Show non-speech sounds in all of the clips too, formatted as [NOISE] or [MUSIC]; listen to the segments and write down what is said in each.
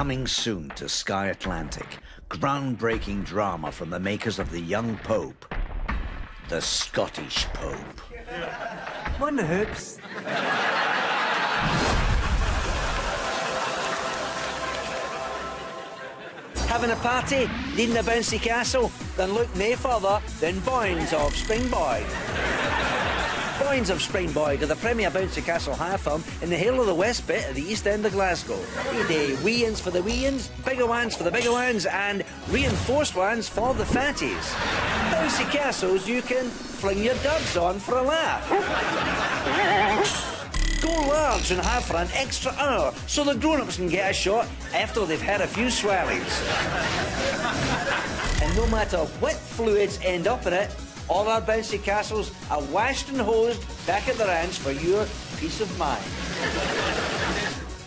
Coming soon to Sky Atlantic, groundbreaking drama from the makers of The Young Pope, the Scottish Pope. One hoops. Having a party? Needing a bouncy castle? Then look no further than Boynes of Springboig. Boynes of Springboig are the premier bouncy castle hire firm in the hill of the west bit of the east end of Glasgow. Wee uns for the wee uns, bigger ones for the bigger ones, and reinforced ones for the fatties. Bouncy castles you can fling your duds on for a laugh. Go large and have for an extra hour so the grown-ups can get a shot after they've had a few swallows. and no matter what fluids end up in it, all our bouncy castles are washed and hosed back at the ranch for your peace of mind.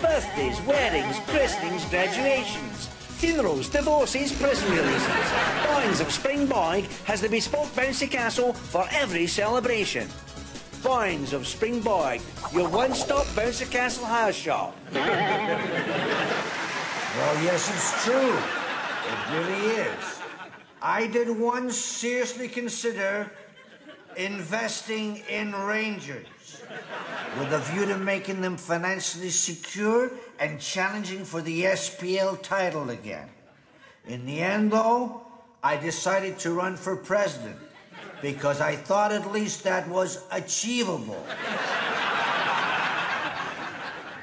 Birthdays, weddings, christenings, graduations, funerals, divorces, prison releases. Boynes of Springboig has the bespoke bouncy castle for every celebration. Boynes of Springboig, your one-stop bouncy castle hire shop. Well, yes, it's true. It really is. I did once seriously consider investing in Rangers with a view to making them financially secure and challenging for the SPL title again. In the end, though, I decided to run for president because I thought at least that was achievable.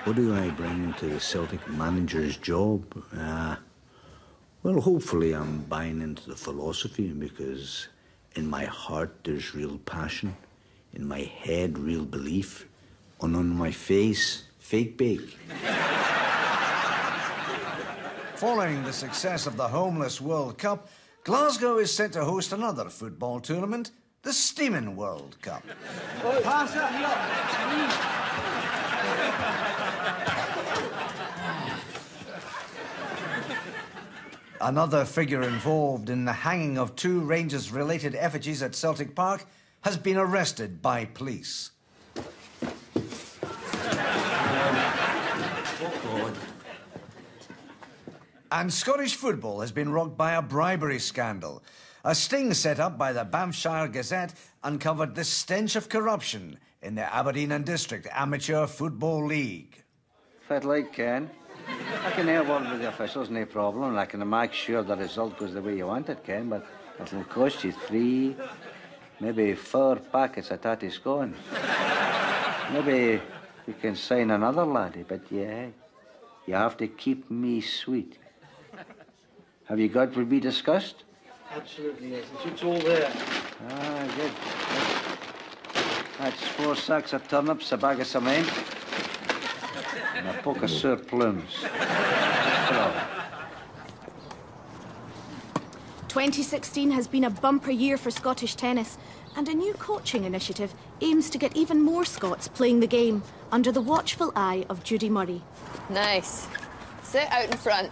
What do I bring to the Celtic manager's job? Uh, well, hopefully I'm buying into the philosophy because in my heart there's real passion, in my head real belief, and on my face fake bake. Following the success of the Homeless World Cup, Glasgow is set to host another football tournament, the Steaming World Cup. Another figure involved in the hanging of two Rangers related effigies at Celtic Park has been arrested by police. And Scottish football has been rocked by a bribery scandal. A sting set up by the Banffshire Gazette uncovered the stench of corruption in the Aberdeen and District Amateur Football League. I'd like, Ken. I can have one with the officials, no problem, and I can make sure the result goes the way you want it, Ken, but it'll cost you three, maybe four packets of tatty scones. maybe you can sign another laddie, but yeah, you have to keep me sweet. Have you got what we discussed? Absolutely, yes. It's all there. Ah, good. That's four sacks of turnips, a bag of cement, and a poke of surplums. 2016 has been a bumper year for Scottish tennis, and a new coaching initiative aims to get even more Scots playing the game under the watchful eye of Judy Murray. Nice. Sit out in front.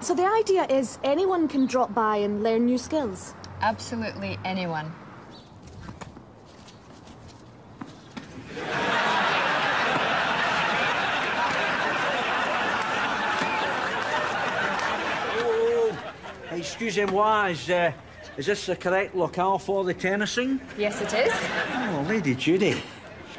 So the idea is anyone can drop by and learn new skills. Absolutely anyone. Oh, excusez-moi, is, uh, is this the correct locale for the tennising? Yes, it is. Oh, Lady Judy,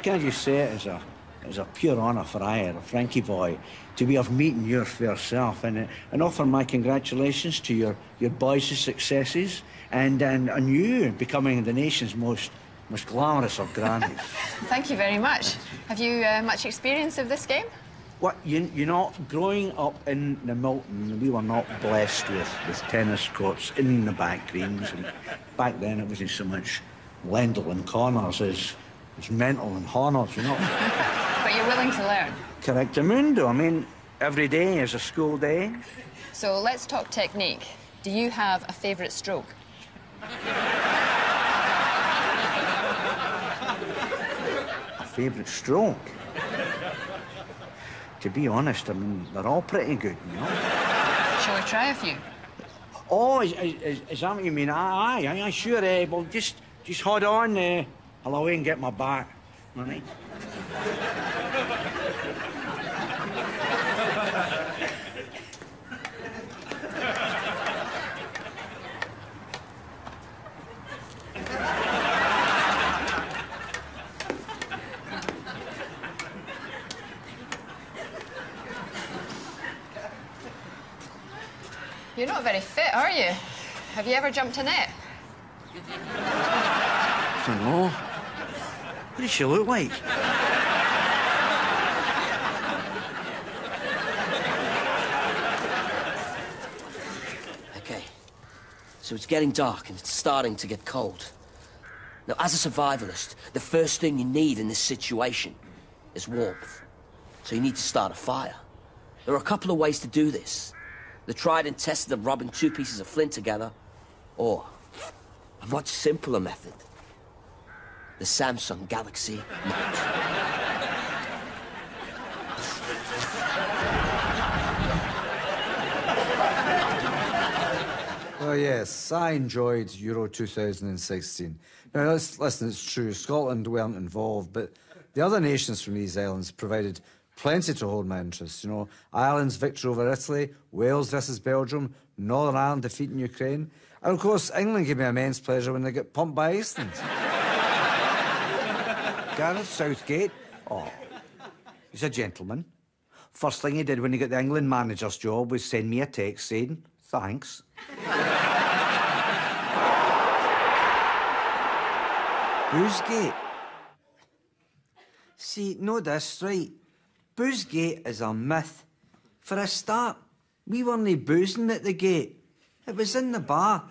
can you say it as a, as a pure honour for I, a Frankie boy, to be of meeting your fair self and, uh, and offer my congratulations to your, your boys' successes and, and, and you becoming the nation's most, most glamorous of grannies. [LAUGHS] Thank you very much. Have you uh, much experience of this game? What, you, you know, growing up in the Milton, we were not blessed with, with tennis courts in the back greens. And back then, it wasn't so much Lendl and Connors as, as Mental and Honnors, you know. [LAUGHS] But you're willing to learn. Correctamundo. I mean, every day is a school day. So let's talk technique. Do you have a favourite stroke? A favourite stroke. To be honest, I mean, they're all pretty good, you know. Shall we try a few? Oh, is, is, is that what you mean? Aye, aye, aye, sure. Uh, well, just, just hold on. Uh, I'll away and get my bat. All right? Very fit, are you? Have you ever jumped a net? I don't know. What does she look like? Okay. So it's getting dark and it's starting to get cold. Now, as a survivalist, the first thing you need in this situation is warmth. So you need to start a fire. There are a couple of ways to do this. The tried and tested of rubbing two pieces of flint together, or a much simpler method. The Samsung Galaxy Note. Oh, yes, I enjoyed Euro 2016. Now, listen, it's true, Scotland weren't involved, but the other nations from these islands provided plenty to hold my interest. You know, Ireland's victory over Italy, Wales versus Belgium, Northern Ireland defeating Ukraine, and of course, England gave me immense pleasure when they got pumped by Iceland. [LAUGHS] Gareth Southgate, oh, he's a gentleman. First thing he did when he got the England manager's job was send me a text saying, thanks. [LAUGHS] Boozegate. See, know this, right? Boozegate is a myth. For a start, we weren't boozing at the gate. It was in the bar.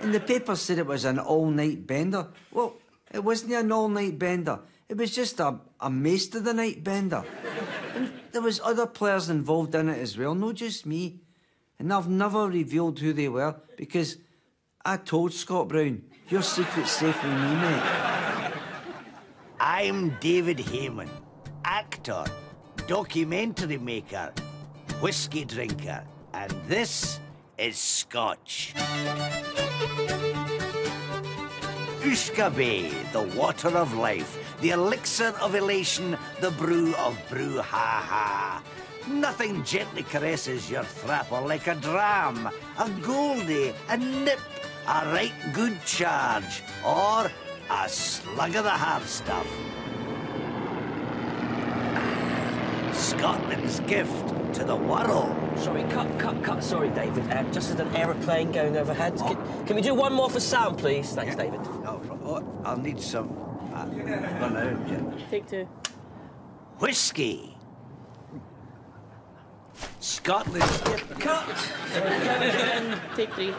And the paper said it was an all-night bender. Well, it wasn't an all-night bender. It was just a, a most of the night bender. And there was other players involved in it as well, not just me. And I've never revealed who they were because I told Scott Brown, your secret's safe with me, mate. I'm David Hayman, actor, documentary maker, whiskey drinker, and this is Scotch. Ushka Bay, the water of life, the elixir of elation, the brew of brew ha ha. Nothing gently caresses your thrapper like a dram, a goldie, a nip, a right good charge, or a slug of the hard stuff. Scotland's gift to the world. Sorry, cut, cut, cut. Sorry, David. Um, just as an aeroplane going overhead. Can, can we do one more for sound, please? Thanks, David. No, oh, I'll need some. Uh, run out, yeah. Take two. Whiskey. Scotland's gift. Cut! Take three.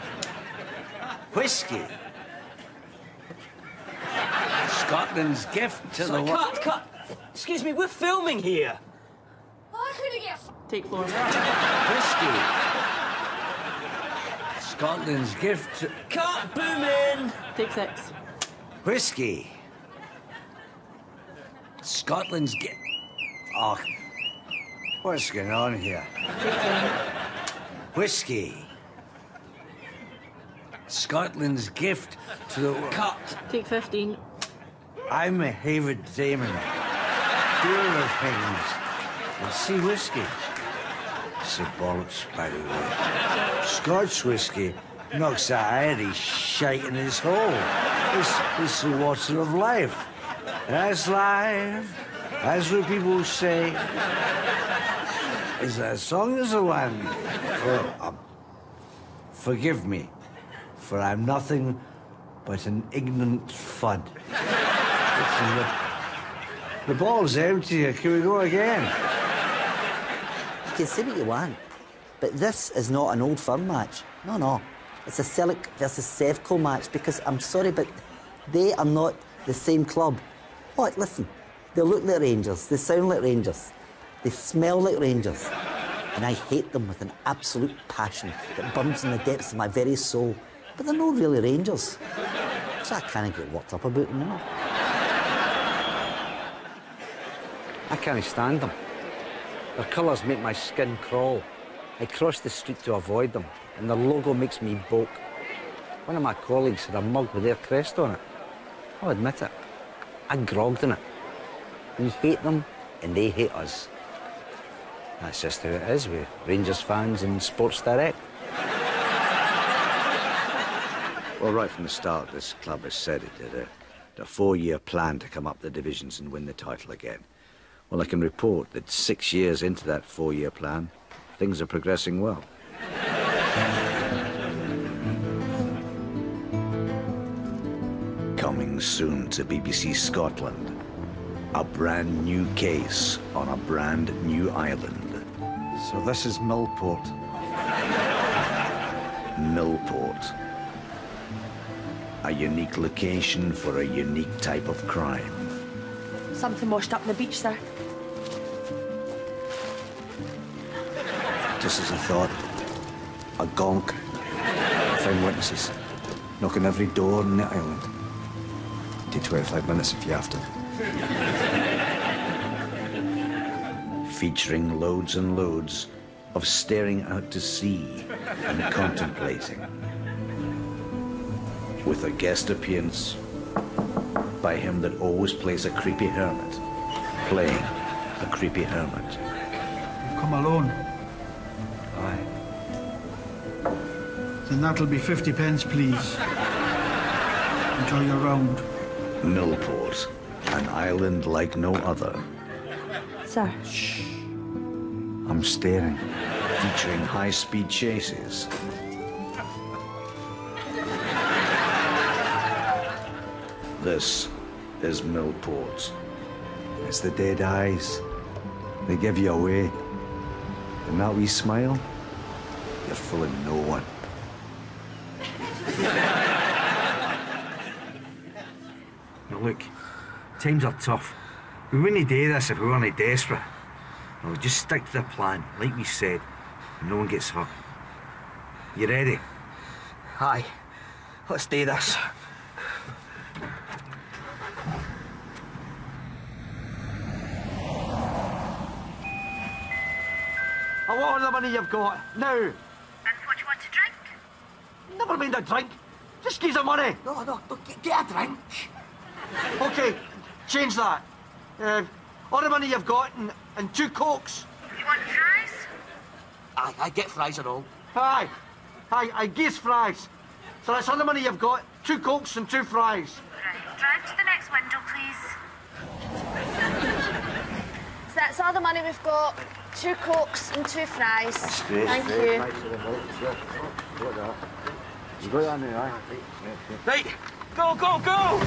Whiskey. Scotland's gift to Sorry, the world. cut, cut. Excuse me, we're filming here. Take four. Whiskey. Scotland's gift to Cut, boom in. Take six. whiskey. Scotland's gift. Oh, ah. what's going on here? Take. Whiskey. Scotland's gift to the world. Cut. Take fifteen. I'm a Hayward Damon. Fear of things. And see whiskey. It's a bollocks, by the way. Scotch whiskey knocks Irish shite in his hole. It's, it's the water of life. That's life. That's what people say. Is that song there's a one? Well, um, forgive me, for I'm nothing but an ignorant fud. The, the ball's empty. Can we go again? You can say what you want, but this is not an old firm match. No, no. It's a Celtic versus Sevco match because I'm sorry, but they are not the same club. What? Listen, they look like Rangers, they sound like Rangers, they smell like Rangers, and I hate them with an absolute passion that burns in the depths of my very soul. But they're not really Rangers, so I can't get worked up about them now. I can't stand them. Their colours make my skin crawl. I cross the street to avoid them, and their logo makes me boke. One of my colleagues had a mug with their crest on it. I'll admit it. I grogged in it. We hate them, and they hate us. That's just how it is with Rangers fans and Sports Direct. [LAUGHS] Well, right from the start, this club has said it had a, a four-year plan to come up the divisions and win the title again. Well, I can report that six years into that four-year plan, things are progressing well. Coming soon to BBC Scotland. A brand new case on a brand new island. So this is Millport. Millport. A unique location for a unique type of crime. Something washed up on the beach, sir. Just as I thought. A gonk. Found witnesses. Knocking every door in the island. Take 25 minutes if you have to. Featuring loads and loads of staring out to sea and contemplating. With a guest appearance by him that always plays a creepy hermit. Playing a creepy hermit. You've come alone. Aye. Then that'll be 50 pence, please. Enjoy your round. Millport, an island like no other. Sir. Shh. I'm staring. Featuring high-speed chases. This is Millport. It's the dead eyes. They give you away. And that wee smile, you're fooling no one. [LAUGHS] Now look, times are tough. We wouldn't do this if we weren't desperate. Now we just stick to the plan, like we said, and no one gets hurt. You ready? Aye. Let's do this. I want all the money you've got, now! And what do you want to drink? Never mind a drink. Just give the money. No, no, no get, get a drink. Okay, change that. Uh, all the money you've got and, and two cokes. You want fries? Aye, I get fries and all. Aye, aye, I guess fries. So that's all the money you've got. Two cokes and two fries. Right, drive to the next window, please. so that's all the money we've got. Two cokes and two fries. Thank you. You got that now, aye? Right, go, go, go!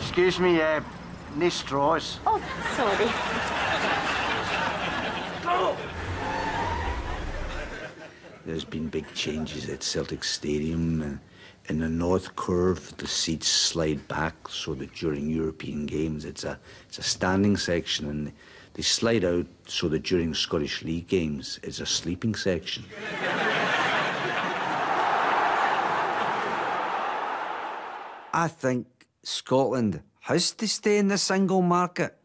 Excuse me, uh, no straws. Oh, sorry. Go! There's been big changes at Celtic Stadium. In the north curve, the seats slide back so that during European games, it's a it's a standing section, and they slide out so that during Scottish League games, it's a sleeping section. I think Scotland has to stay in the single market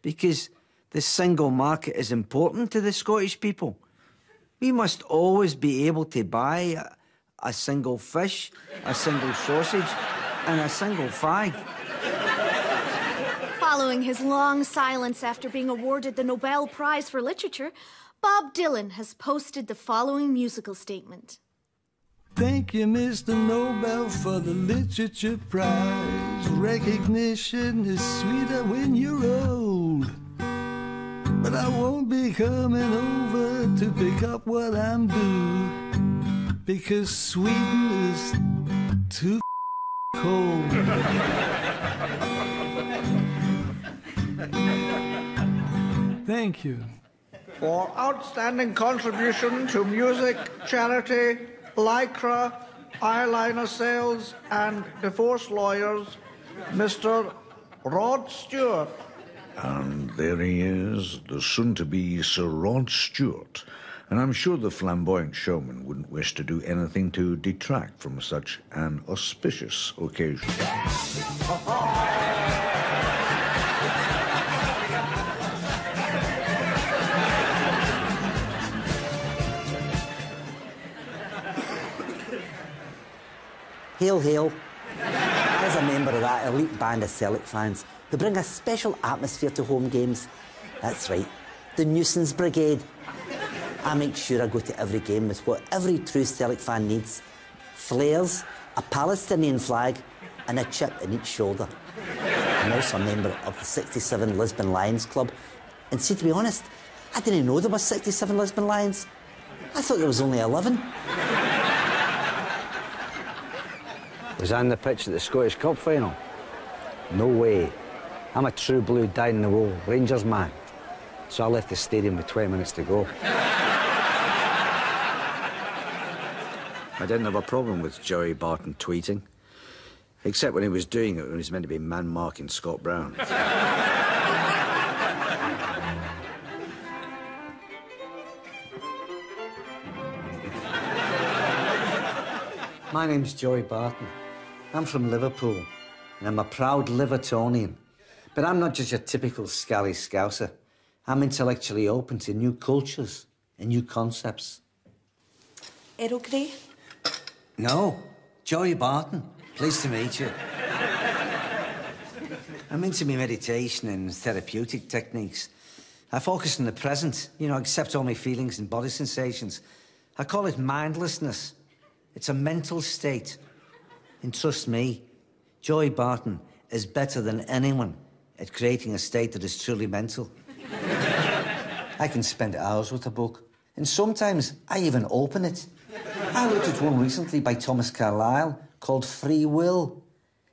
because the single market is important to the Scottish people. We must always be able to buy a single fish, a single sausage, and a single fag. Following his long silence after being awarded the Nobel Prize for Literature, Bob Dylan has posted the following musical statement. Thank you, Mr. Nobel, for the Literature Prize. Recognition is sweeter when you're old. But I won't be coming over to pick up what I'm due. Because Sweden is too [LAUGHS] cold. Thank you. For outstanding contribution to music, charity, lycra, eyeliner sales, and divorce lawyers, Mr. Rod Stewart. And there he is, the soon to be Sir Rod Stewart. And I'm sure the flamboyant showman wouldn't wish to do anything to detract from such an auspicious occasion. Hail, hail. As a member of that elite band of Celtic fans who bring a special atmosphere to home games, that's right, the Nuisance Brigade. I make sure I go to every game with what every true Celtic fan needs flares, a Palestinian flag, and a chip in each shoulder. I'm also a member of the 67 Lisbon Lions Club. And see, to be honest, I didn't know there were 67 Lisbon Lions. I thought there was only 11. [LAUGHS] Was on the pitch at the Scottish Cup final? No way. I'm a true blue in the wool Rangers man. So I left the stadium with 20 minutes to go. I didn't have a problem with Joey Barton tweeting, except when he was doing it when he was meant to be man marking Scott Brown. [LAUGHS] My name's Joey Barton. I'm from Liverpool, and I'm a proud Livertonian. But I'm not just your typical scally scouser. I'm intellectually open to new cultures and new concepts. Errol Grey? No, Joey Barton. Pleased to meet you. I'm into my meditation and therapeutic techniques. I focus on the present, you know, accept all my feelings and body sensations. I call it mindlessness. It's a mental state. And trust me, Joey Barton is better than anyone at creating a state that is truly mental. [LAUGHS] I can spend hours with a book, and sometimes I even open it. I looked at one recently by Thomas Carlyle called Free Will.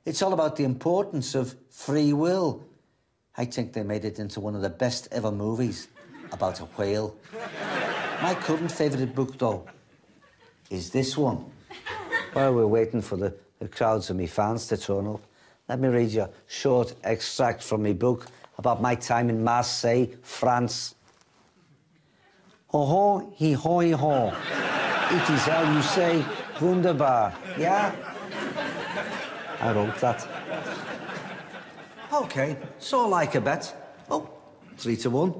It's all about the importance of free will. I think they made it into one of the best ever movies about a whale. My current favourite book, though, is this one. While we're waiting for the, the crowds of me fans to turn up, let me read you a short extract from my book about my time in Marseille, France. Ho ho, he ho, he ho. It is how you say wunderbar, yeah? I wrote that. OK, so like a bet. Oh, three to one.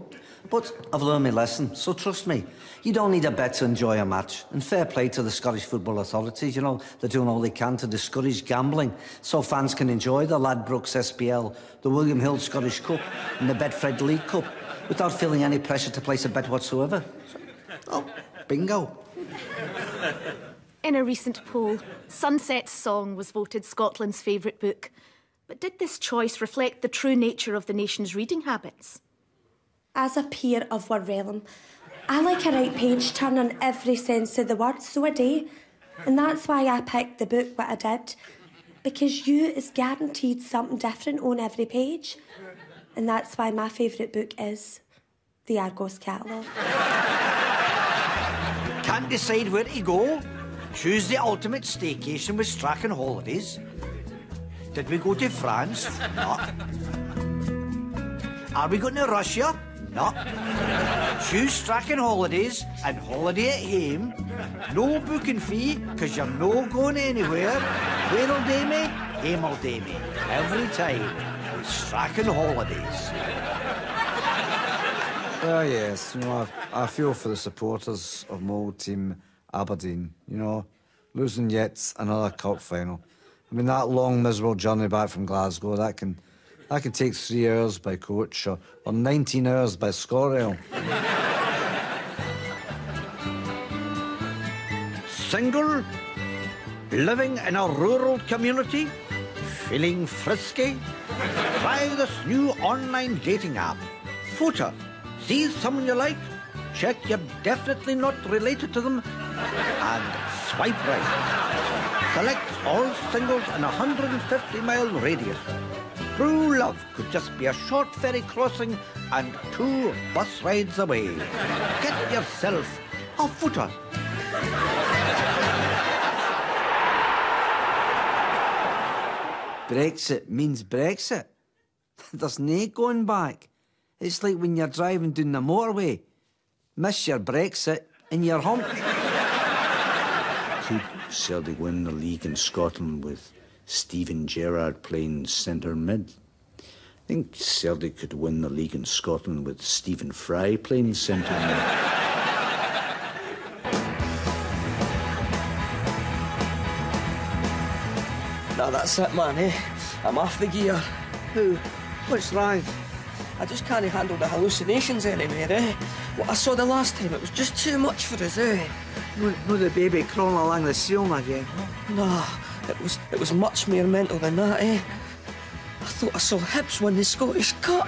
But I've learned my lesson, so trust me. You don't need a bet to enjoy a match. And fair play to the Scottish Football Authorities, you know, they're doing all they can to discourage gambling so fans can enjoy the Ladbrokes SPL, the William Hill Scottish Cup and the Betfred League Cup without feeling any pressure to place a bet whatsoever. Oh, bingo. [LAUGHS] In a recent poll, Sunset's Song was voted Scotland's favourite book. But did this choice reflect the true nature of the nation's reading habits? As a peer of Warrellum, I like a right page turn on every sense of the word, so I do. And that's why I picked the book what I did. Because you is guaranteed something different on every page. And that's why my favourite book is the Argos catalogue. [LAUGHS] Can't decide where to go? Choose the ultimate staycation with Strachan Holidays. Did we go to France? No. Are we going to Russia? No. Choose Strachan Holidays and holiday at home. No booking fee, because you're no going anywhere. Where'll day me? Hame'll day me. Every time. With Strachan Holidays. Ah, yes. You know, I, I feel for the supporters of my old team, Aberdeen. You know, losing yet another cup final. I mean, that long, miserable journey back from Glasgow, that can, that can take three hours by coach or, or 19 hours by ScotRail. Single? Living in a rural community? Feeling frisky? Try this new online dating app. Footer. See someone you like? Check you're definitely not related to them. And swipe right. Select all singles in a 150 mile radius. True love could just be a short ferry crossing and two bus rides away. Get yourself a footer. Brexit means Brexit. [LAUGHS] There's no going back. It's like when you're driving down the motorway. Miss your Brexit and you're humped. Could Celtic win the league in Scotland with Steven Gerrard playing centre mid? I think Celtic could win the league in Scotland with Stephen Fry playing centre mid. Now that's it, man, eh? I'm off the gear. Who? What's wrong? I just can't handle the hallucinations anymore, eh? What I saw the last time, it was just too much for us, eh? No, no the baby crawling along the ceiling again. No, it was it was much more mental than that, eh? I thought I saw Hibs win the Scottish Cup.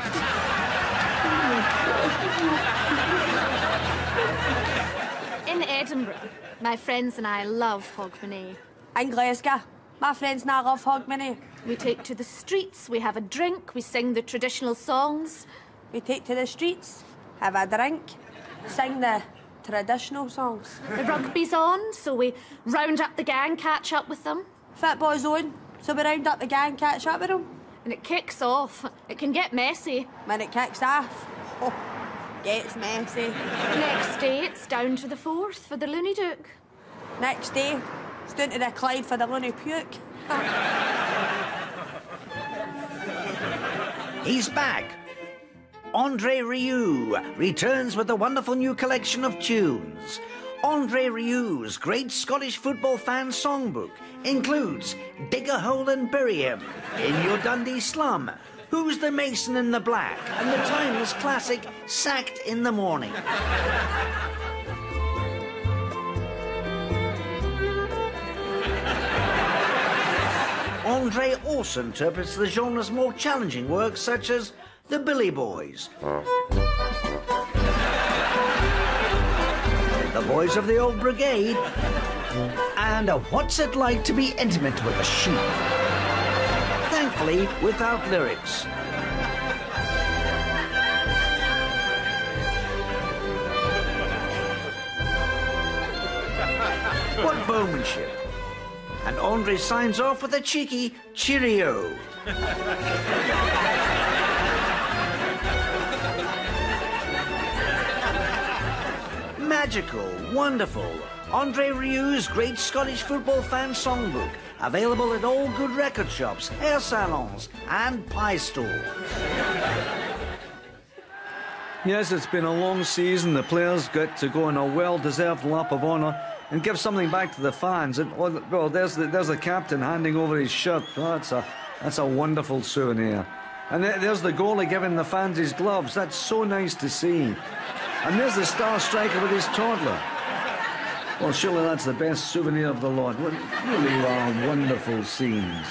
In Edinburgh, my friends and I love Hogmanay. In Glasgow, my friends and I love Hogmanay. We take to the streets, we have a drink, we sing the traditional songs. We take to the streets, have a drink, sing the traditional songs. The rugby's on, so we round up the gang, catch up with them. Football's on, so we round up the gang, catch up with them. And it kicks off. It can get messy. When it kicks off, oh, gets messy. Next day, it's down to the Forth for the Loony Dook. Next day, it's down to the Clyde for the Looney Puke. He's back. Andre Rieu returns with a wonderful new collection of tunes. Andre Rieu's Great Scottish Football Fan Songbook includes Dig a Hole and Bury Him, In Your Dundee Slum, Who's the Mason in the Black, and the timeless classic Sacked in the Morning. Andre also interprets the genre's more challenging works such as The Billy Boys, The Boys of the Old Brigade, and What's It Like to Be Intimate with a Sheep. Thankfully, without lyrics. What bowmanship! And Andre signs off with a cheeky cheerio. Magical, wonderful. Andre Rieu's Great Scottish Football Fan Songbook. Available at all good record shops, hair salons, and pie stores. Yes, it's been a long season. The players get to go on a well-deserved lap of honour and give something back to the fans. And well, there's the, there's the captain handing over his shirt. Oh, that's a that's a wonderful souvenir. And there's the goalie giving the fans his gloves. That's so nice to see. And there's the star striker with his toddler. Well, surely that's the best souvenir of the lot. Really are wonderful scenes.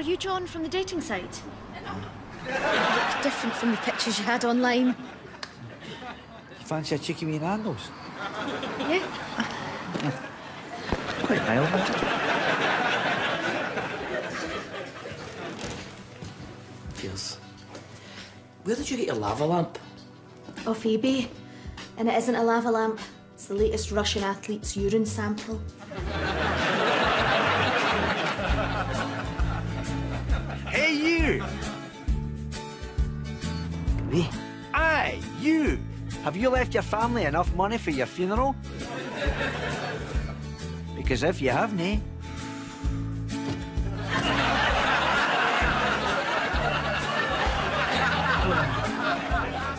Are you John from the dating site? Different from the pictures you had online. You fancy a cheeky wee Nando's? Yeah? Quite mild, isn't? Cheers. Where did you get your lava lamp? Off eBay. And it isn't a lava lamp. It's the latest Russian athlete's urine sample. You! Have you left your family enough money for your funeral? Because if you haven't?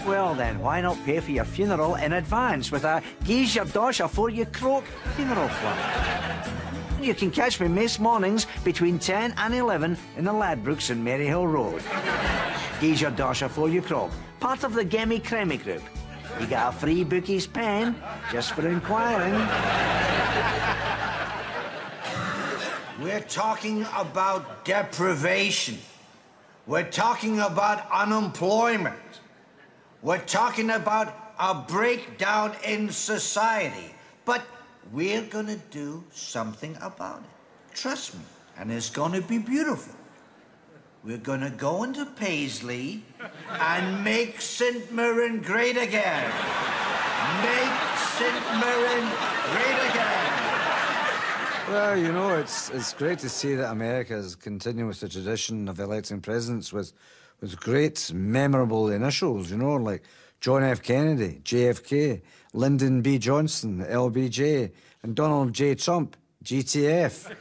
Well then, why not pay for your funeral in advance with a Geese Your Dosha for You Croak funeral club? You can catch me most mornings between 10 and 11 in the Ladbrokes in Maryhill Road. Geese Your for You Croak, part of the Gemmy Cremmy Group. You get a free bookies pen just for inquiring. We're talking about deprivation. We're talking about unemployment. We're talking about a breakdown in society. But we're going to do something about it. Trust me. And it's going to be beautiful. We're going to go into Paisley and make St. Mirren great again. Make St. Mirren great again. Well, you know, it's it's great to see that America is continuing with the tradition of electing presidents with with great memorable initials, you know, like John F. Kennedy, JFK, Lyndon B. Johnson, LBJ, and Donald J. Trump, GTF.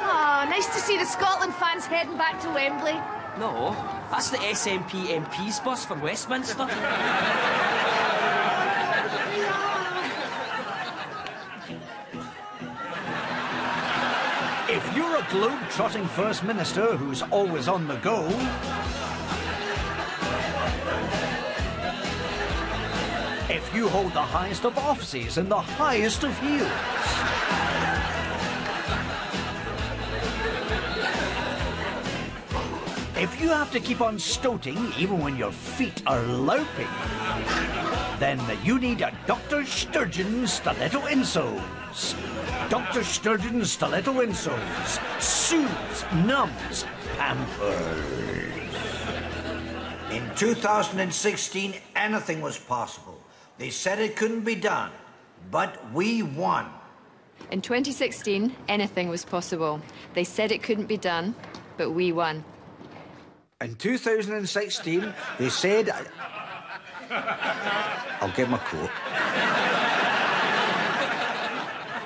Ah, nice to see the Scotland fans heading back to Wembley? No, that's the SNP MP's bus for Westminster. [LAUGHS] If you're a globe-trotting First Minister who's always on the go, if you hold the highest of offices and the highest of heels, if you have to keep on stoating even when your feet are loping, then you need a Dr. Sturgeon Stiletto Insoles. Dr. Sturgeon Stiletto Insoles soothes, numbs, pampers. In 2016, anything was possible. They said it couldn't be done, but we won. In 2016, anything was possible. They said it couldn't be done, but we won. In 2016, they said. I'll get my coat.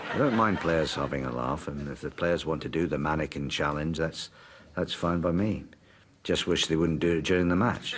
I don't mind players having a laugh, and if the players want to do the mannequin challenge, that's that's fine by me. Just wish they wouldn't do it during the match.